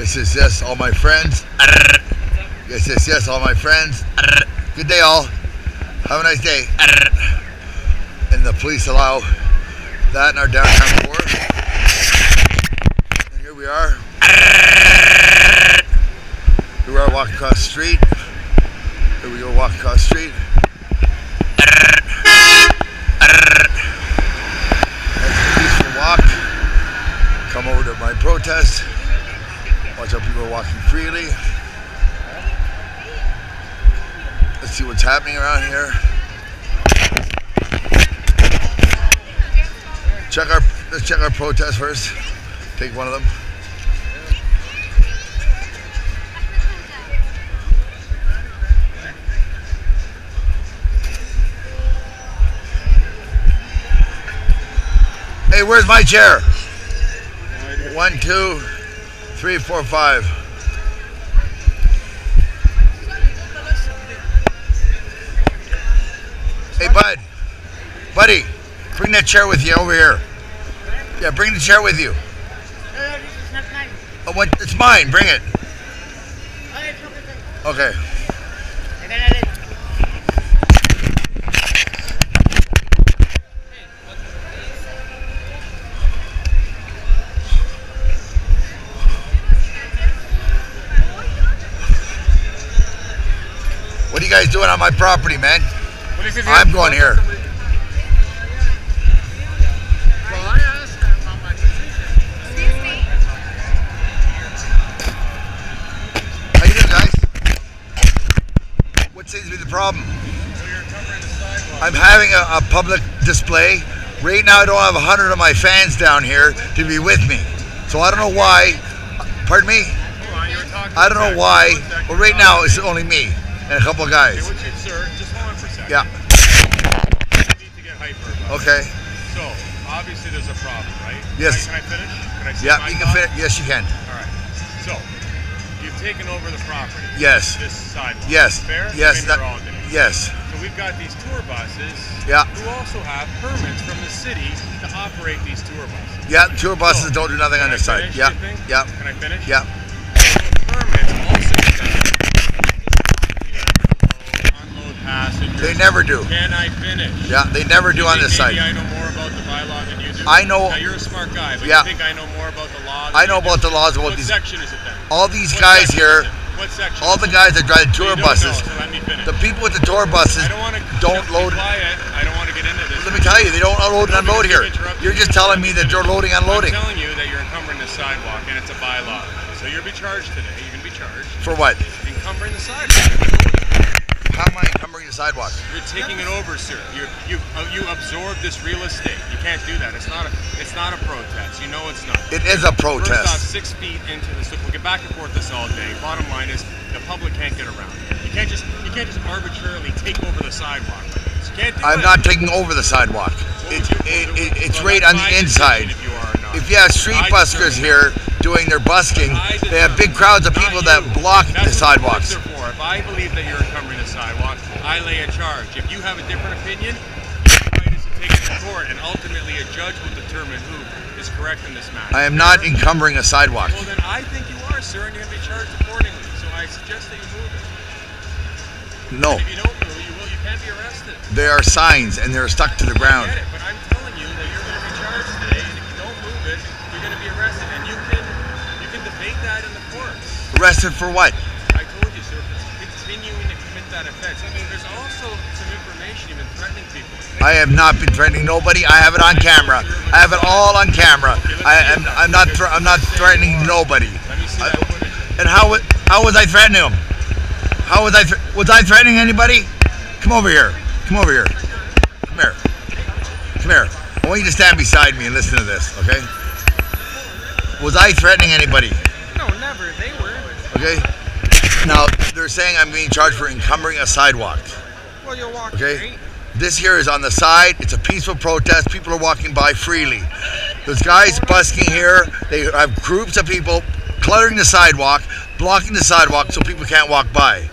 Yes, yes, yes, all my friends. Yes, yes, yes, all my friends. Good day, all. Have a nice day. And the police allow that in our downtown core. And here we are. Here we are walking across the street. Here we go walking across the street. Nice peaceful walk. Come over to my protest. Watch how people are walking freely. Let's see what's happening around here. Check our let's check our protest first. Take one of them. Hey, where's my chair? One, two, three, four, five. Hey, bud. Buddy, bring that chair with you over here. Yeah, bring the chair with you. No, no, this is Oh, what? It's mine. Bring it. Okay. Guys doing on my property, man? I'm going here. How you doing, guys? What seems to be the problem? I'm having a, a public display. Right now, I don't have a hundred of my fans down here to be with me, so I don't know why. Pardon me? I don't know why. Well, right now it's only me and a couple of guys. What you, sir, just hold on for a second. Yeah. You need to get hyper. Okay. So, obviously there's a problem, right? Yes. Can I, can I finish? Can I say Yeah, you can fit. Yes, you can. All right. So, you've taken over the property. Yes. This sidewalk. Yes. Fair? Yes. That- yes. So we've got these tour buses Yeah. who also have permits from the city to operate these tour buses. Yeah. Tour buses So, don't do nothing on this side. Yeah. Yeah. Can I finish? Yeah. So permits also say unload passengers. They never do. Can I finish? Yeah. They never do You on this maybe side. I know more about the bylaw than you do. I know- Now you're a smart guy, but Yeah. you think I know more about the law? than I know about the laws about What these. section is it then? All these What guys here. it? What section? All the guys that drive You tour buses. Know, so let me finish. The people with the tour buses I don't want to don't load. Quiet. I don't want to get into this. Let me tell you, they don't unload and unload here. You're just telling me that they're loading and unloading. I'm telling you that you're encumbering the sidewalk, and it's a bylaw. So you'll be charged today. You're gonna be charged For what? encumbering the sidewalk. How am I encumbering the sidewalk? You're taking it over, sir. You you uh, you absorb this real estate. You can't do that. It's not a it's not a protest. You know it's not. It is a protest. First off, six feet into this. Look, we'll get back and forth this all day. Bottom line is, the public can't get around. You can't just you can't just arbitrarily take over the sidewalk. You can't do I'm it. not taking over the sidewalk. It, it, it, it's well, right on the inside. If you are or not. If you have street I buskers here doing their busking, they have big crowds of people you. that block That's the sidewalks. If I believe that you're encumbering the sidewalk, I lay a charge. If you have a different opinion, right is to take it to court, and ultimately a judge will determine who is correct in this matter. I am not encumbering a sidewalk. Well, then I think you are, sir, and you're going to be charged accordingly. So I suggest that you move it. No, If you don't move it, you will. You can't be arrested. they are signs and they're stuck to the I ground. get it, but I'm telling you that you're going to be charged today, and if you don't move it, you're going to be arrested, and you can you can debate that in the courts. Arrested for what? I told you, sir, continuing that offense. There's also some information you've been threatening people. I have not been threatening nobody. I have it on camera. I have it all on camera. I am. I'm not. I'm not threatening nobody. Let me see I-. And how? How was I threatening them? How was I? Was I threatening anybody? Come over here. Come over here. Come here. Come here. I want you to stand beside me and listen to this. Okay? Was I threatening anybody? No, never. They were. Okay? Now they're saying I'm being charged for encumbering a sidewalk. Well, you'll walk Okay. straight. This here is on the side. It's a peaceful protest. People are walking by freely. There's guys busking here. They have groups of people cluttering the sidewalk, blocking the sidewalk so people can't walk by.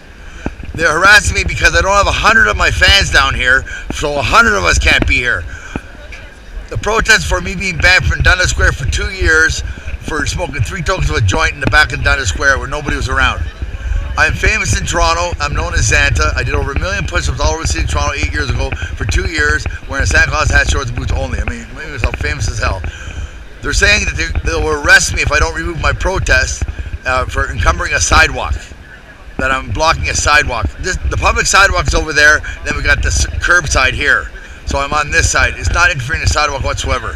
They're harassing me because I don't have a hundred of my fans down here, so a hundred of us can't be here. The protest for me being banned from Dundas Square for two years for smoking three tokens of a joint in the back of Dundas Square where nobody was around. I'm famous in Toronto. I'm known as Zanta. I did over a million push-ups all over the city of Toronto eight years ago for two years wearing a Santa Claus hat, shorts, and boots only. I mean, maybe myself famous as hell. They're saying that they, they'll arrest me if I don't remove my protest uh, for encumbering a sidewalk. That I'm blocking a sidewalk. This, the public sidewalk is over there. Then we got the curbside here. So I'm on this side. It's not interfering in the sidewalk whatsoever.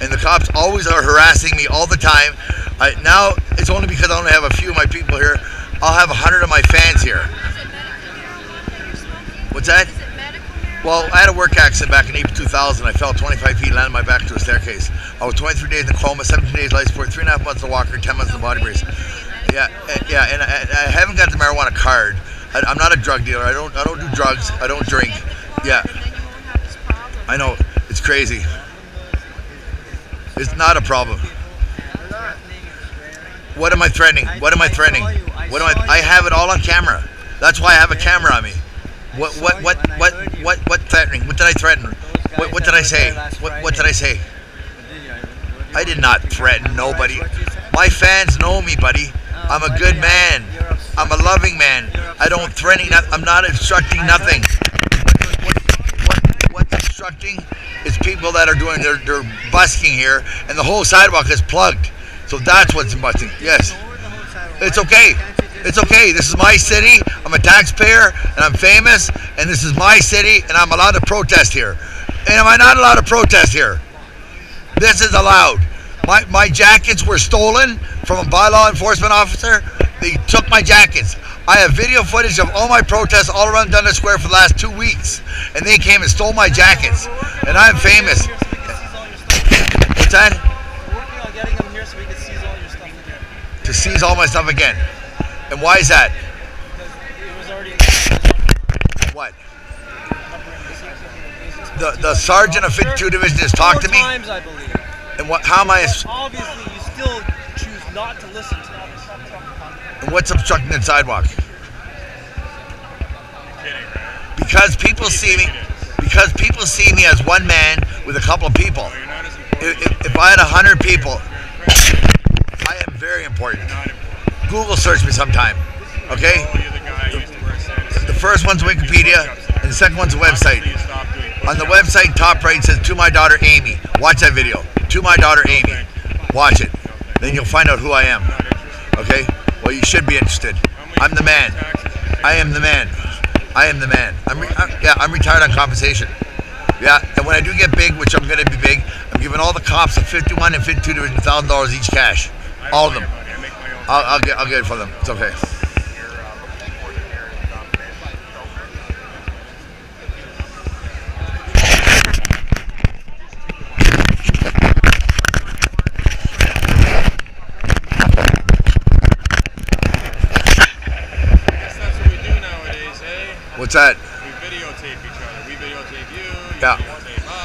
And the cops always are harassing me all the time. I, now it's only because I only have a few of my people here. I'll have a hundred of my fans here. What's that? Well, I had a work accident back in April 2000. I fell 25 feet, landed my back to a staircase. I was 23 days in coma, 17 days life support, three and a half months in a walker, 10 months in a body brace. Yeah, uh, yeah, and I, I haven't got the marijuana card. I, I'm not a drug dealer. I don't, I don't do drugs. I don't drink. Yeah, I know. It's crazy. It's not a problem. What am I threatening? What am I threatening? What am I? I have it all on camera. That's why I have a camera on me. What what what what what what threatening? What did I threaten? What what did I say? What what did I say? I did not threaten nobody. My fans know me, buddy. I'm a good man. I'm a loving man. I don't threaten. I'm not obstructing nothing. What, what, what's obstructing is people that are doing their, their busking here, and the whole sidewalk is plugged. So that's what's busting. Yes. It's okay. It's okay. This is my city. I'm a taxpayer and I'm famous, and this is my city, and I'm allowed to protest here. And am I not allowed to protest here? This is allowed. My, my jackets were stolen from a bylaw enforcement officer. They took my jackets. I have video footage of all my protests all around Dundas Square for the last two weeks, and they came and stole my jackets. And I'm famous. What's that? We're working on getting them here so we can seize all your stuff again. To seize all my stuff again. And why is that? Because it was already What? The the sergeant of 52 Division has talked to me, times, I believe. and what? How am I? Obviously, you still choose not to listen to them. And what's obstructing the sidewalk? You're kidding, right? Because people see me. Because people see me as one man with a couple of people. Oh, If, if- I had a hundred people, I am very important. Google search me sometime. Okay? The The first one's Wikipedia, and the second one's a website. On the website, top right says "To my daughter Amy." Watch that video. To my daughter Amy. Watch it. Then you'll find out who I am. Okay? Well, you should be interested. I'm the man. I am the man. I am the man. I'm yeah. I'm retired on compensation. Yeah, and when I do get big, which I'm going to be big, I'm giving all the cops a 51 and fifty-two thousand dollars each cash. All of them. worry about it. I make my own. I'll, I'll get I'll get it for them. It's okay. You're, uh,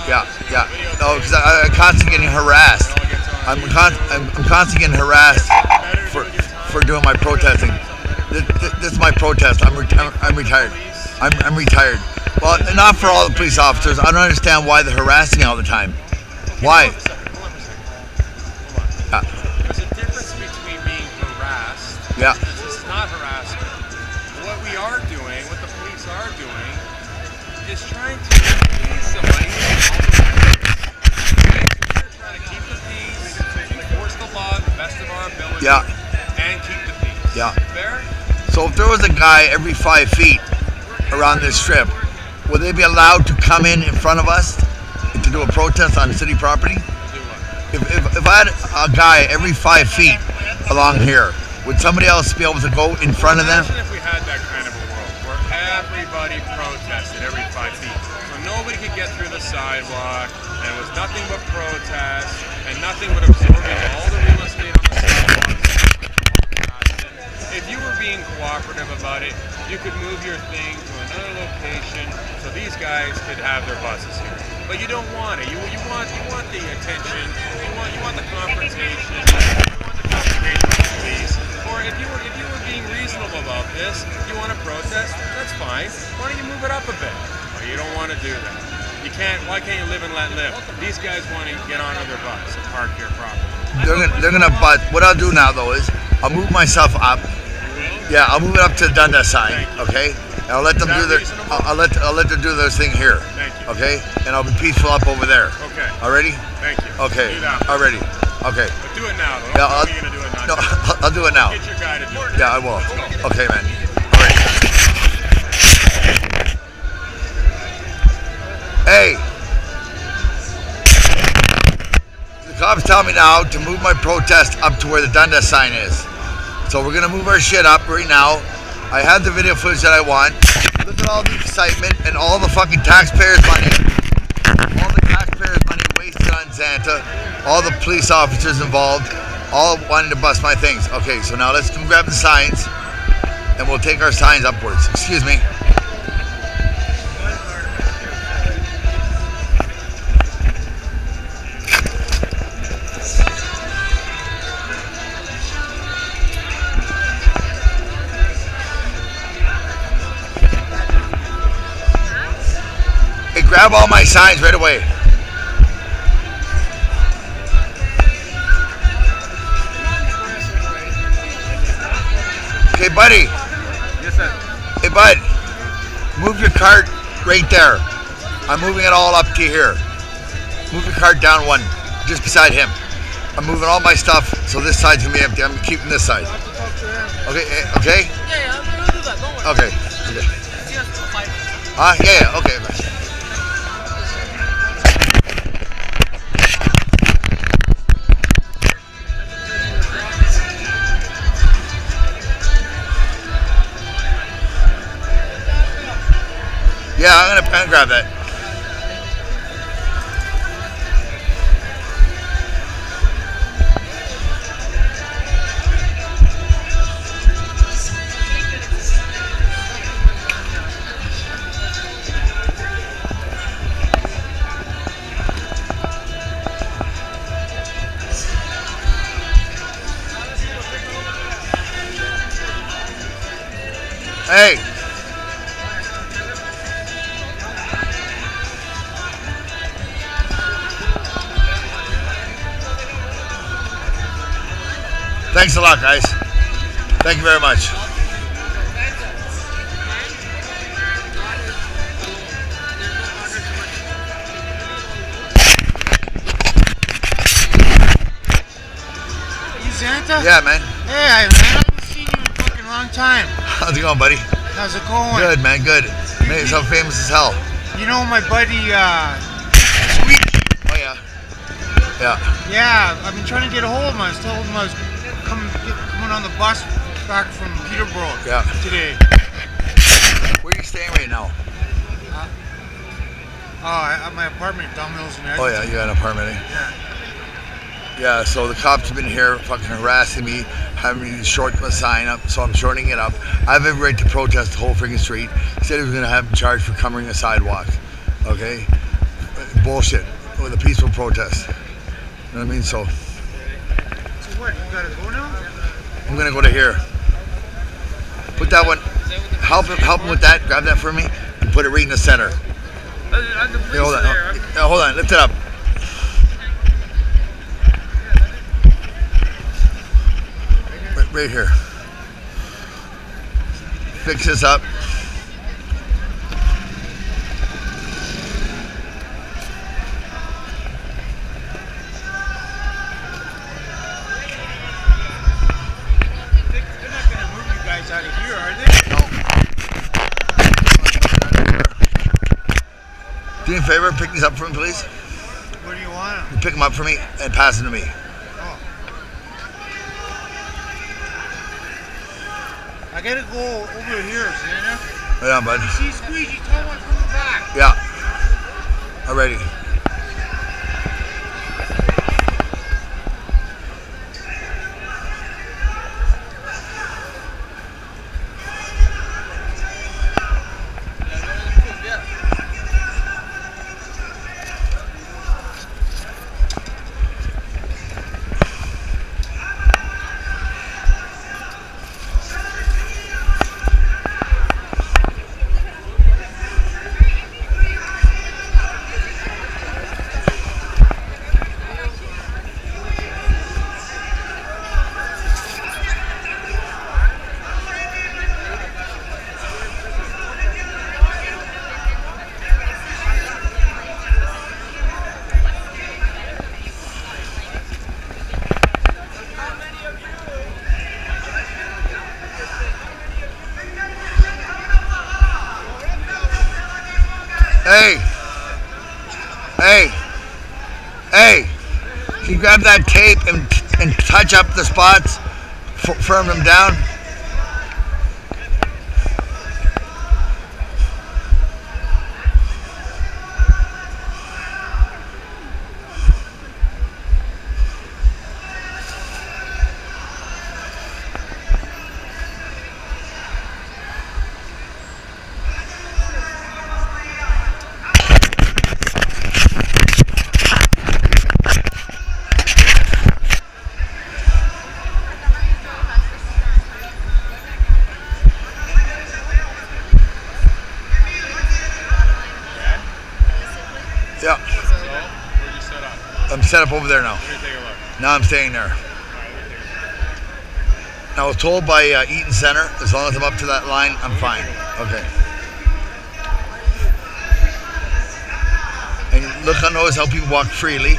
Yeah, yeah. No, because I'm constantly getting harassed. It all gets on I'm, con- I'm, I'm constantly getting harassed for doing for doing my protesting. This, this, this is my protest. I'm, re- I'm, retired. I'm, I'm retired. Well, not for all the police officers. I don't understand why they're harassing me all the time. Why? Hold on for a second. Hold on for a second. Hold on. Yeah. There's a difference between being harassed. Yeah. This is not harassment. What we are doing, what the police are doing, is trying to our ability, Yeah. and keep the peace. Yeah. Fair? So if there was a guy every five feet around this strip, would they be allowed to come in in front of us to do a protest on city property? If, if, if I had a guy every five feet along here, would somebody else be able to go in front of them? Imagine if we had that kind of a world where everybody protested every five feet. So nobody could get through the sidewalk, and it was nothing but protest, and nothing but absorbing all the If you were being cooperative about it, you could move your thing to another location so these guys could have their buses here. But you don't want it. You, you want you want the attention. You want you want the confrontation. You want the confrontation police. Or if you were if you were being reasonable about this, you want to protest, that's fine. Why don't you move it up a bit? Well, you don't want to do that. You can't. Why can't you live and let live? These guys want to get on their bus and park here properly. they're gonna, they're gonna. But what I'll do now though is I'll move myself up. Yeah, I'll move it up to the Dundas sign. Okay, and I'll let them do their. I'll, I'll let I'll let them do their thing here. Thank you. Okay, and I'll be peaceful up over there. Okay. Already? Thank you. Okay. Do that. Already. Okay. But do it now, though. Don't Yeah, I'll, you're gonna do it now. no, I'll do it now. Get your guy to do it. Yeah, I will. Okay, man. All right. Hey. The cops tell me now to move my protest up to where the Dundas sign is. So we're gonna move our shit up right now. I have the video footage that I want. Look at all the excitement and all the fucking taxpayers' money. All the taxpayers' money wasted on Santa. All the police officers involved. All wanting to bust my things. Okay, so now let's grab the signs and we'll take our signs upwards. Excuse me. Grab all my signs right away. Okay, buddy. Yes, sir. Hey, bud, move your cart right there. I'm moving it all up to here. Move your cart down one, just beside him. I'm moving all my stuff, so this side's gonna be empty. I'm keeping this side. Okay, eh, okay, Yeah, yeah, I'm gonna do that. Don't worry. okay. okay. See us in five minutes. Ah, yeah, yeah, okay. I'm gonna, I'm grab that. Thanks a lot, guys. Thank you very much. You Santa? Yeah, man. Hey, I, man, I haven't seen you in a fucking long time. How's it going, buddy? How's it going? Good, man. Good. You Made yourself famous as hell. You know my buddy, uh, Oh yeah. Yeah. yeah, I've been trying to get a hold of him. I was telling him I was coming, coming on the bus back from Peterborough Yeah. today. Where are you staying right now? Oh, at my apartment, Hills in Oh yeah, you got an apartment. Eh? Yeah. Yeah. So the cops have been here, fucking harassing me, having me short the sign up. So I'm shorting it up. I have every right to protest the whole freaking street. He said he was gonna have me charged for covering a sidewalk. Okay. Bullshit. With a peaceful protest. You know what I mean? So I'm gonna go to here. Put that one. Help him. Help him with that. Grab that for me and put it right in the center. Hold on. Hold on. Lift it up. Right, right here. Fix this up. Favor. Pick these up for me, please. What do you want 'em? You pick them up for me and pass them to me. Oh. I gotta go over here, Santa. Right on, bud. You see Squeegee, tell him I'm coming back. Yeah. Alrighty. Hey. Can you grab that tape and and touch up the spots, firm them down? Set up over there now. Let me take a look. Now I'm staying there. All right, let me take a I was told by uh, Eaton Center, as long as I'm up to that line, I'm fine. Okay. And look on those how people walk freely.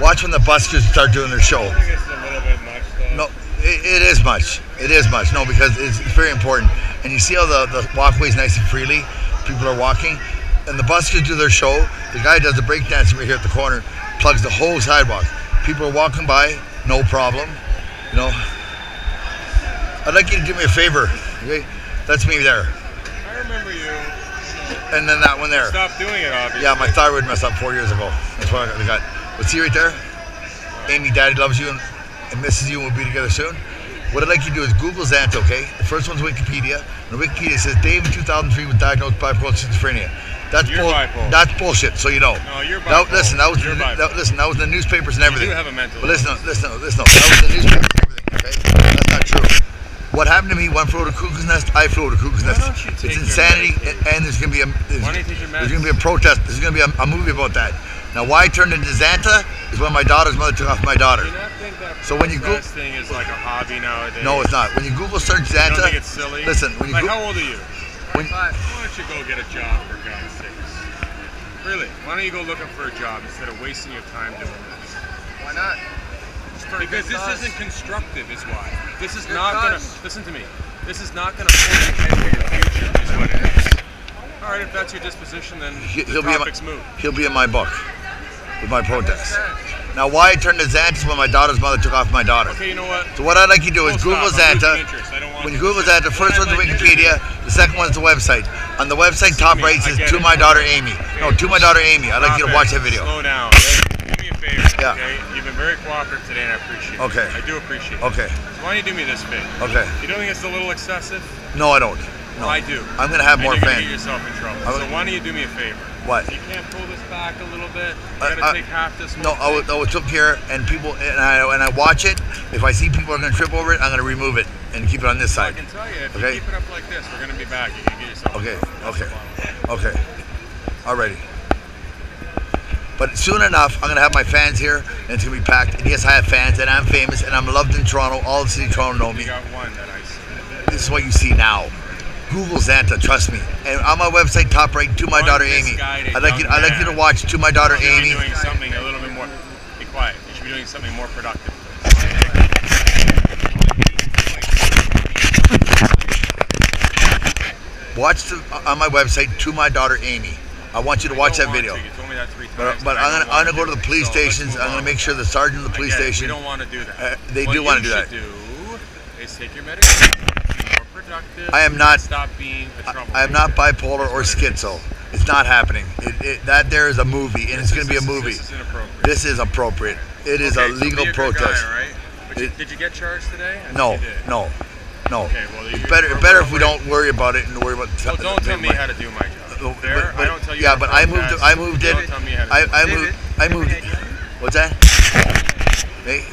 Watch when the buskers start doing their show. I think it's a little bit much. No, it, it is much. It is much. No, because it's, it's very important. And you see how the, the walkway's nice and freely. People are walking. And the buskers do their show. The guy does the breakdancing right here at the corner, plugs the whole sidewalk. People are walking by, no problem. You know. I'd like you to do me a favor. Okay? That's me there. I remember you. And then that one there. Stop doing it, obviously. Yeah, my thyroid messed up four years ago. That's why I got. But see right there? Amy, Daddy loves you and, and misses you and we'll be together soon. What I'd like you to do is Google Zanta, okay? The first one's Wikipedia. And Wikipedia says Dave in 2003 was diagnosed with bipolar schizophrenia. That's You're. That's bullshit. So you know. No, you're bipolar. listen, that was You're the, that, listen. That was in the newspapers and You everything. do have a mental But listen, listen, listen. That was in the newspapers and everything. Okay, that's not true. What happened to me? One flew to cuckoo's nest. I flew to cuckoo's Why nest. don't you It's insanity, and, and there's gonna be a there's, Why don't you take your there's gonna be a protest. There's gonna be a, a movie about that. Now, why I turned into Zanta is when my daughter's mother took off my daughter. Do you not think that So when you go- protest thing is like a hobby nowadays? No, it's not. When you Google search You don't Zanta, think it's silly? listen. When you like, go- how old are you? When, Why don't you go get a job for God's sakes? Really? Why don't you go looking for a job instead of wasting your time doing this? Why not? For Because this cause. isn't constructive, is why. This is Good not gonna. Listen to me. This is not gonna force you into your future, is what it is. All right, if that's your disposition, then He- the he'll be in my- moot. he'll be in my book with my protest. Now, why I turned to Zanta is when my daughter's mother took off my daughter. Okay, you know what? So what I'd like you to do is Full Google stop. Zanta. interest. I don't want When you. Google Zanta, the first one's like you to do- Wikipedia, the second one's the website. On the website top me, right says to it. my daughter Amy. No, to my daughter Amy. I'd like you to watch that video. Slow down. Do me a favor. Yeah. Okay. You've been very cooperative today, and I appreciate it. Okay. I do appreciate it. Okay. So why don't you do me this favor? Okay. You don't think it's a little excessive? No, I don't. No. Well, I do. I'm gonna have And more fans. get yourself in trouble. So why don't you do me a favor? What? You can't pull this back a little bit. You I- gotta I- take half this. No, I thing. I was took care and people and I and I watch it. If I see people are gonna trip over it, I'm gonna remove it and keep it on this side. I can tell you, if Okay. you keep it up like this, we're gonna be back. You can get yourself. Okay, okay. the bottom line. Okay. Alrighty. But soon enough, I'm gonna have my fans here, and it's gonna be packed. And yes, I have fans, and I'm famous, and I'm loved in Toronto. All the city of Toronto know me. You got one that I see. This is what you see now. Google Zanta, trust me. And on my website, top right, to my daughter Amy. I'd like you. I'd like you to watch to my daughter You Amy. be doing something a little bit more. Be quiet. You should be doing something more productive. Watch the, on my website to my daughter Amy. I want you to watch that video. to. You told me that three times. But, but I'm gonna I'm gonna go to the police So stations. I'm gonna make sure the sergeant of the police station. We don't want to do that. Uh, they what do wanna do that. should do is take your medication, be more productive. I am not- Stop being a troublemaker. I am not bipolar or schizo. It's not happening. It, it, that there is a movie, and it's going to be a movie. This is inappropriate. This is appropriate. It is Okay, a legal a protest. Guy, right? It- did you get charged today? No, no, no. Okay, well, it's better. better if we don't worry about it and worry about. Well, don't tell me how to do my job. Fair? but- but- I don't tell you. yeah, but I moved. I moved You it. Don't tell me how to I, I moved. I moved. What's that? Hey,